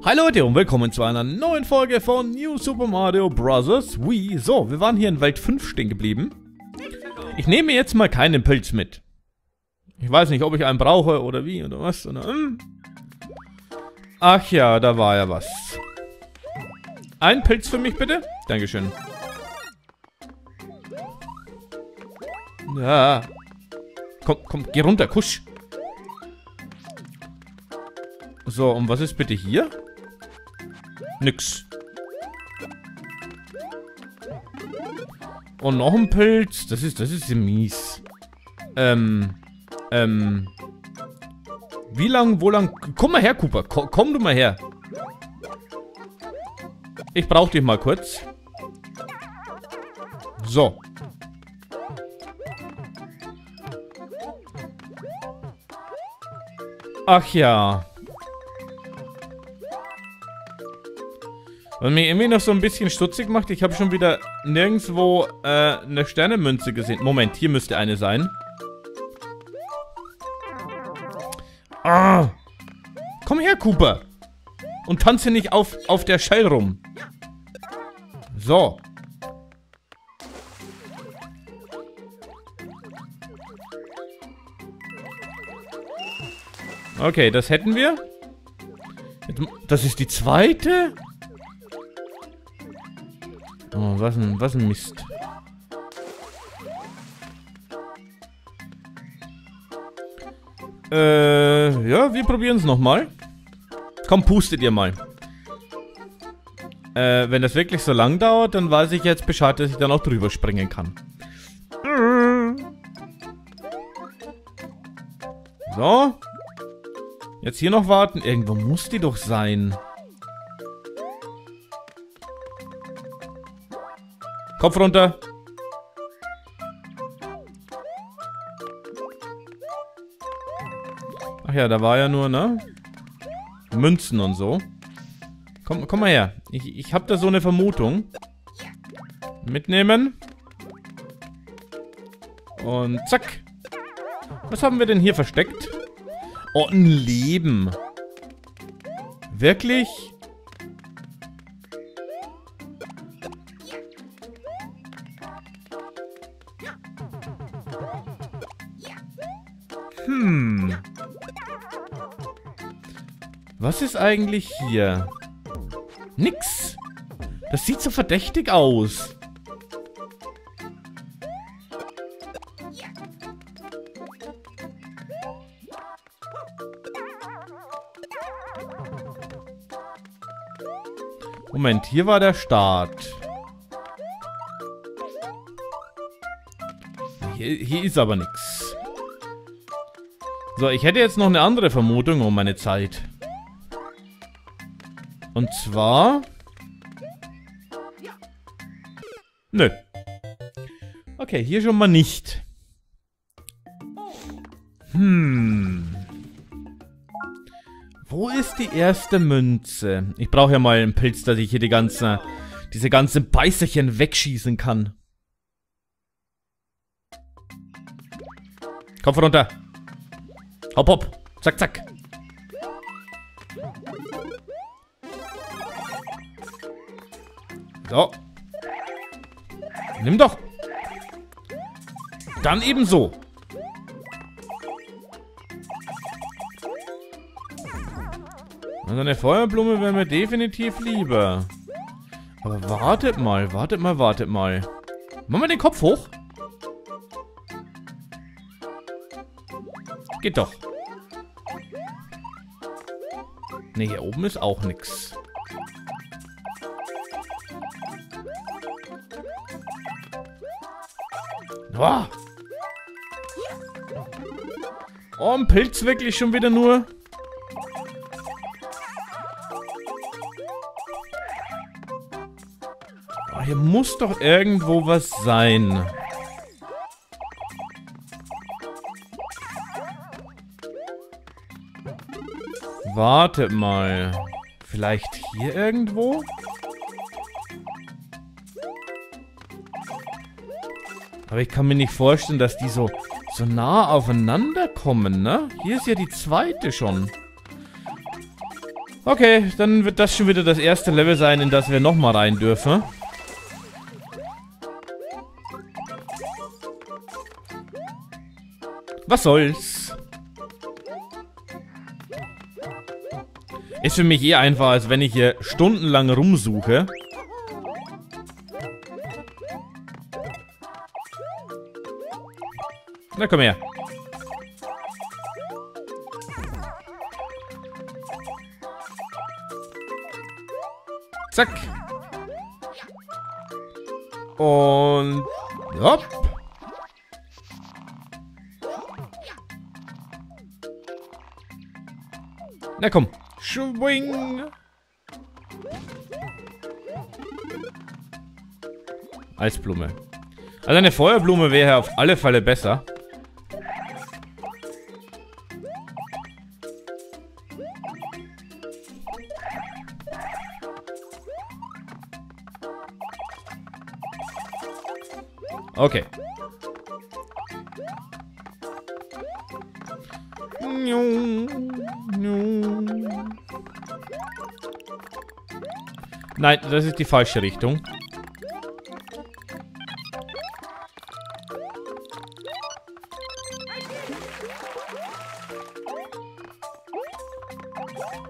Hi Leute und willkommen zu einer neuen Folge von New Super Mario Bros. Wii. So, wir waren hier in Welt 5 stehen geblieben. Ich nehme jetzt mal keinen Pilz mit. Ich weiß nicht, ob ich einen brauche oder wie oder was. Oder, hm. Ach ja, da war ja was. Ein Pilz für mich bitte? Dankeschön. Ja. Komm, komm, geh runter, kusch. So, und was ist bitte hier? Nix. Und noch ein Pilz. Das ist, das ist mies. Ähm, ähm. Wie lang, wo lang? Komm mal her, Cooper. Komm, komm du mal her. Ich brauch dich mal kurz. So. Ach ja. Was mich irgendwie noch so ein bisschen stutzig macht, ich habe schon wieder nirgendwo äh, eine Sternemünze gesehen. Moment, hier müsste eine sein. Ah! Komm her, Cooper! Und tanze nicht auf, auf der Shell rum. So. Okay, das hätten wir. Das ist die zweite? Oh, was ein, was ein Mist. Äh, ja, wir probieren es nochmal. Komm, pustet ihr mal. Äh, wenn das wirklich so lang dauert, dann weiß ich jetzt Bescheid, dass ich dann auch drüber springen kann. So. Jetzt hier noch warten. Irgendwo muss die doch sein. Kopf runter. Ach ja, da war ja nur, ne? Münzen und so. Komm, komm mal her. Ich, ich habe da so eine Vermutung. Mitnehmen. Und zack. Was haben wir denn hier versteckt? Oh, ein Leben. Wirklich? Hm. Was ist eigentlich hier? Nix. Das sieht so verdächtig aus. Moment, hier war der Start. Hier, hier ist aber nichts. So, ich hätte jetzt noch eine andere Vermutung um meine Zeit. Und zwar... Nö. Okay, hier schon mal nicht. Hm. Wo ist die erste Münze? Ich brauche ja mal einen Pilz, dass ich hier die ganze, diese ganzen Beißerchen wegschießen kann. Kopf runter. Hopp, hopp. Zack, zack. So. Nimm doch. Dann ebenso. Also eine Feuerblume wäre mir definitiv lieber. Aber wartet mal, wartet mal, wartet mal. Machen wir den Kopf hoch? Geht doch. Ne, hier oben ist auch nichts. Oh. oh, ein Pilz wirklich schon wieder nur. Oh, hier muss doch irgendwo was sein. Wartet mal. Vielleicht hier irgendwo? Aber ich kann mir nicht vorstellen, dass die so, so nah aufeinander kommen, ne? Hier ist ja die zweite schon. Okay, dann wird das schon wieder das erste Level sein, in das wir nochmal rein dürfen. Was soll's? Ist für mich eher einfach, als wenn ich hier stundenlang rumsuche. Na komm her. Zack. Und hopp. Na komm. Schwing. Eisblume. Also eine Feuerblume wäre auf alle Fälle besser. Okay. Nein, das ist die falsche Richtung.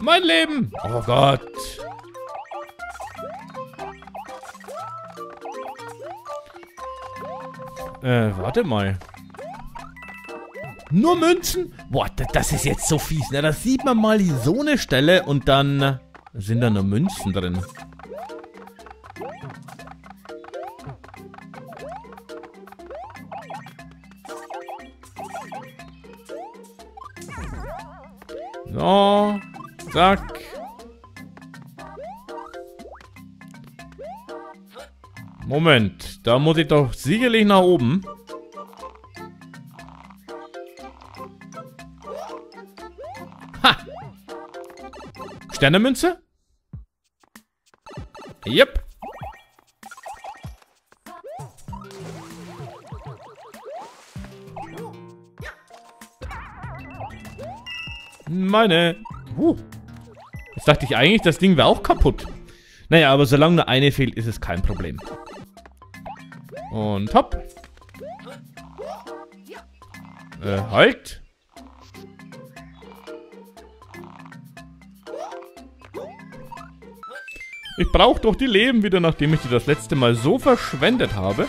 Mein Leben! Oh Gott. Äh, warte mal. Nur Münzen? Boah, das ist jetzt so fies, ne? Da sieht man mal so eine Stelle und dann sind da nur Münzen drin. So, zack. Moment, da muss ich doch sicherlich nach oben. Ha! Sternemünze? Yep. Meine. Uh. Jetzt dachte ich eigentlich, das Ding wäre auch kaputt. Naja, aber solange nur eine fehlt, ist es kein Problem. Und hopp. Äh, halt. Ich brauche doch die Leben wieder, nachdem ich die das letzte Mal so verschwendet habe.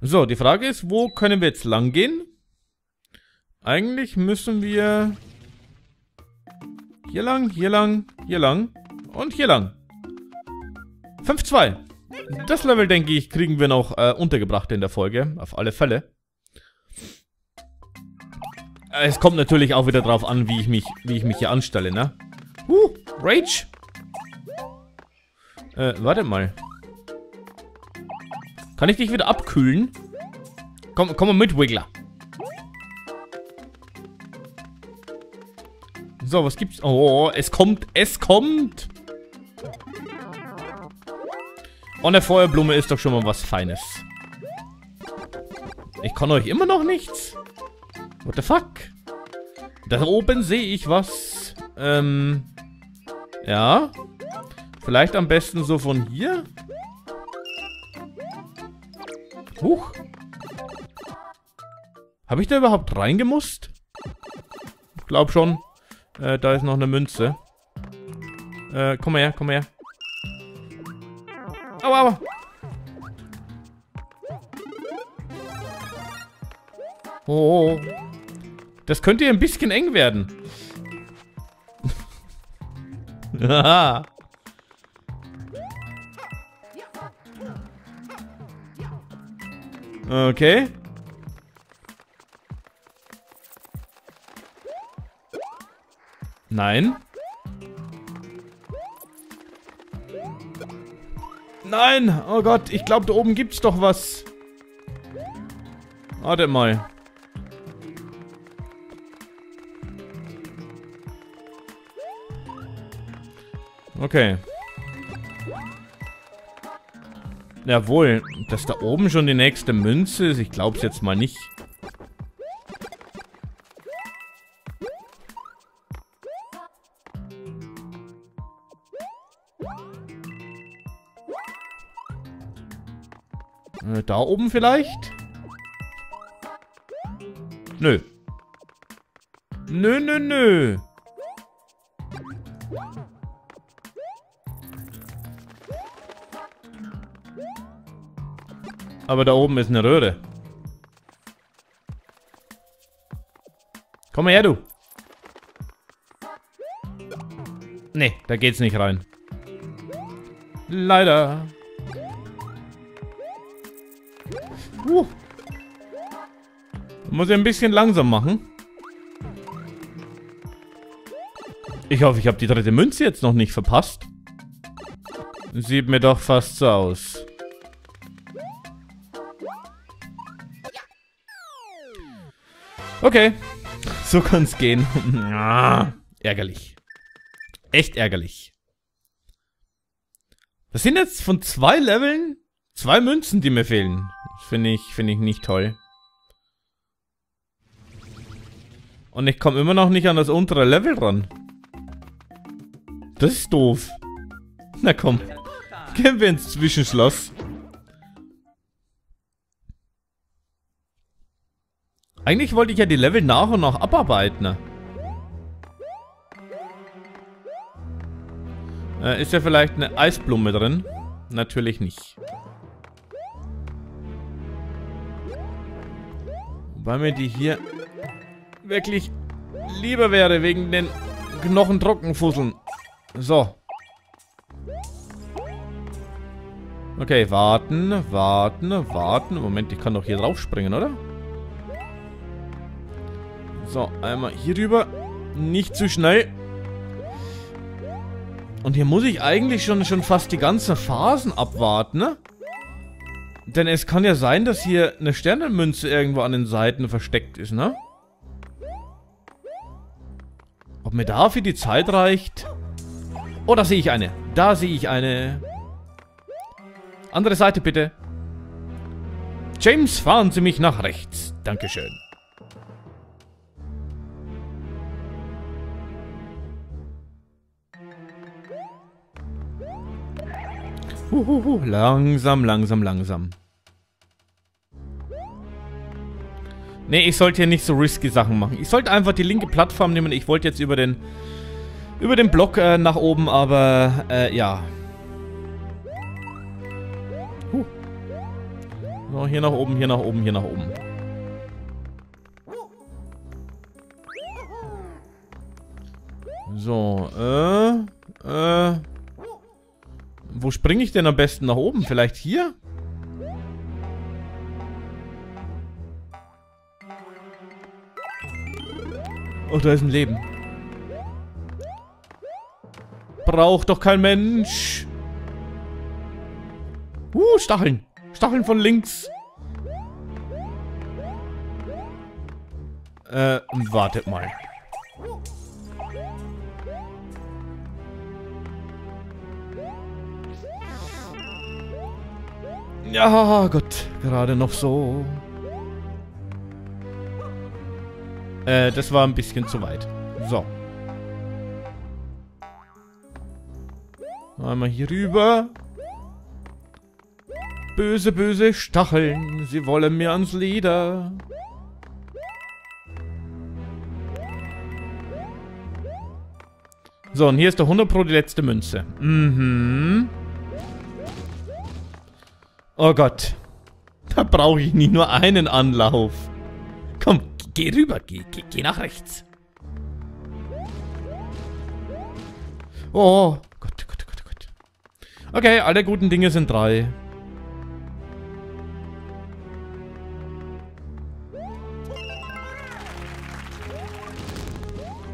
So, die Frage ist, wo können wir jetzt lang gehen? Eigentlich müssen wir hier lang, hier lang, hier lang und hier lang. 5-2. Das Level, denke ich, kriegen wir noch äh, untergebracht in der Folge. Auf alle Fälle. Es kommt natürlich auch wieder drauf an, wie ich mich, wie ich mich hier anstelle, ne? Uh, Rage. Äh, warte mal. Kann ich dich wieder abkühlen? Komm, komm mal mit, Wiggler. So, was gibt's? Oh, es kommt, es kommt. Und eine Feuerblume ist doch schon mal was Feines. Ich kann euch immer noch nichts. What the fuck? Da oben sehe ich was. Ähm. Ja. Vielleicht am besten so von hier. Huch. Habe ich da überhaupt reingemusst? Ich glaube schon. Äh, da ist noch eine Münze. Äh, komm her, komm her. Aua, aua. Oh, das könnte ein bisschen eng werden. Okay. Nein. Nein! Oh Gott, ich glaube, da oben gibt's doch was. Warte mal. Okay. Jawohl, dass da oben schon die nächste Münze ist, ich glaub's jetzt mal nicht. Äh, da oben vielleicht? Nö. Nö, nö, nö. Aber da oben ist eine Röhre. Komm her, du. Nee, da geht's nicht rein. Leider. Uh. Muss ich ein bisschen langsam machen. Ich hoffe, ich habe die dritte Münze jetzt noch nicht verpasst. Sieht mir doch fast so aus. Okay. So kann's gehen. ah, ärgerlich. Echt ärgerlich. Das sind jetzt von zwei Leveln zwei Münzen, die mir fehlen. Finde ich, finde ich nicht toll. Und ich komme immer noch nicht an das untere Level ran. Das ist doof. Na komm. Gehen wir ins Zwischenschloss. Eigentlich wollte ich ja die Level nach und nach abarbeiten. Ne? Äh, ist ja vielleicht eine Eisblume drin? Natürlich nicht. Wobei mir die hier wirklich lieber wäre wegen den Knochentrockenfusseln. So. Okay, warten, warten, warten. Moment, ich kann doch hier drauf springen, oder? So, einmal hier rüber. Nicht zu schnell. Und hier muss ich eigentlich schon, schon fast die ganzen Phasen abwarten, ne? Denn es kann ja sein, dass hier eine Sternenmünze irgendwo an den Seiten versteckt ist, ne? Ob mir dafür die Zeit reicht? Oh, da sehe ich eine. Da sehe ich eine. Andere Seite bitte. James, fahren Sie mich nach rechts. Dankeschön. Huhuhu, langsam, langsam, langsam. Nee, ich sollte hier nicht so risky Sachen machen. Ich sollte einfach die linke Plattform nehmen. Ich wollte jetzt über den über den Block äh, nach oben, aber äh, ja. Huh. So, hier nach oben, hier nach oben, hier nach oben. So, äh, äh, wo springe ich denn am besten nach oben? Vielleicht hier? Oh, da ist ein Leben. Braucht doch kein Mensch. Uh, Stacheln. Stacheln von links. Äh, wartet mal. Ja, Gott, gerade noch so. Äh, das war ein bisschen zu weit. So. Einmal hier rüber. Böse, böse Stacheln, sie wollen mir ans Leder. So, und hier ist der 100 Pro die letzte Münze. Mhm. Oh Gott. Da brauche ich nicht nur einen Anlauf. Komm, geh rüber. Geh, geh, geh nach rechts. Oh, Gott, Gott, Gott, Gott. Okay, alle guten Dinge sind drei.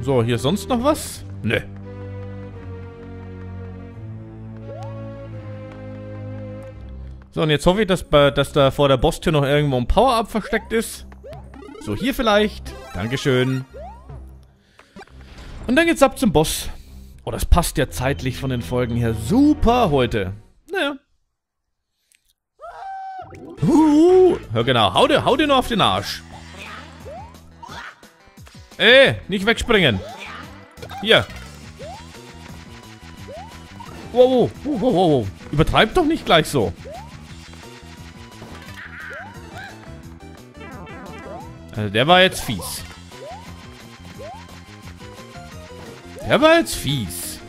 So, hier sonst noch was? Nö. So, und jetzt hoffe ich, dass, dass da vor der Bosstür noch irgendwo ein Power-Up versteckt ist. So, hier vielleicht. Dankeschön. Und dann geht's ab zum Boss. Oh, das passt ja zeitlich von den Folgen her super heute. Naja. Uh, hör genau, hau dir, hau dir nur auf den Arsch. Ey, nicht wegspringen. Hier. Wow, wow, wow, wow. Übertreib doch nicht gleich so. Also der war jetzt fies. Der war jetzt fies.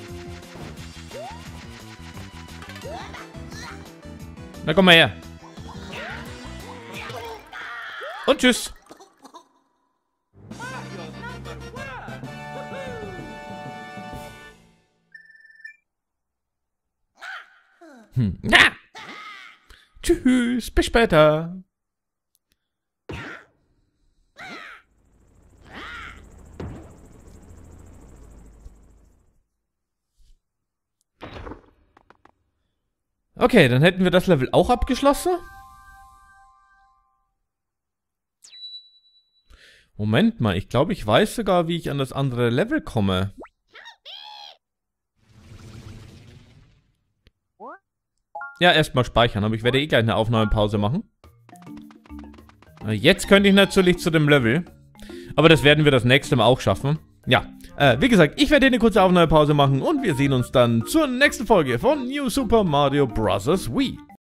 Na komm mal her. Und tschüss. Hm. Ja. Tschüss, bis später. Okay, dann hätten wir das Level auch abgeschlossen. Moment mal, ich glaube, ich weiß sogar, wie ich an das andere Level komme. Ja, erstmal speichern, aber ich werde eh gleich eine Aufnahmepause machen. Jetzt könnte ich natürlich zu dem Level. Aber das werden wir das nächste Mal auch schaffen. Ja, äh, wie gesagt, ich werde eine kurze Aufnahmepause machen und wir sehen uns dann zur nächsten Folge von New Super Mario Bros. Wii.